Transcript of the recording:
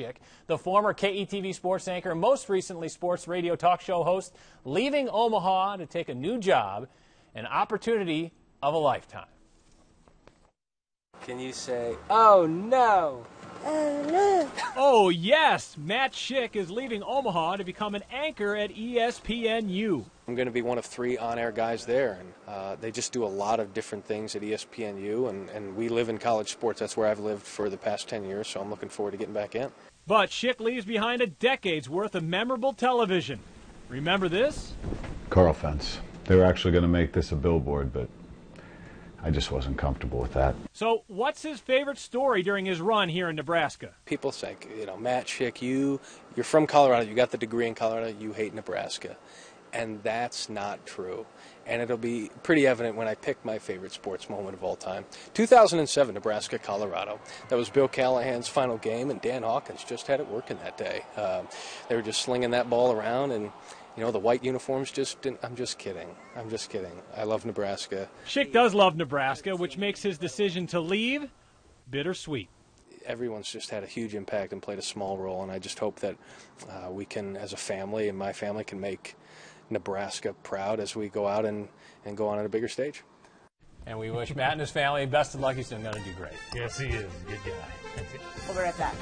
Schick, the former KETV sports anchor most recently sports radio talk show host, leaving Omaha to take a new job, an opportunity of a lifetime. Can you say, oh no? Oh, yes! Matt Schick is leaving Omaha to become an anchor at E ESPNU. I'm going to be one of three on-air guys there, and uh, they just do a lot of different things at ESPNU, and, and we live in college sports. That's where I've lived for the past 10 years, so I'm looking forward to getting back in. But Schick leaves behind a decade's worth of memorable television. Remember this? Carl Fence. They were actually going to make this a billboard, but I just wasn't comfortable with that. So, what's his favorite story during his run here in Nebraska? People say, you know, Matt Schick, you, you're from Colorado, you got the degree in Colorado, you hate Nebraska. And that's not true. And it'll be pretty evident when I pick my favorite sports moment of all time. 2007, Nebraska, Colorado. That was Bill Callahan's final game, and Dan Hawkins just had it working that day. Um, they were just slinging that ball around, and you know the white uniforms just didn't. I'm just kidding. I'm just kidding. I love Nebraska. Schick does love Nebraska, which makes his decision to leave bittersweet. everyone's just had a huge impact and played a small role, and I just hope that uh, we can, as a family and my family, can make Nebraska proud as we go out and, and go on at a bigger stage. And we wish Matt and his family best of luck. He's going to do great. Yes, he is. Good guy. We'll be right back.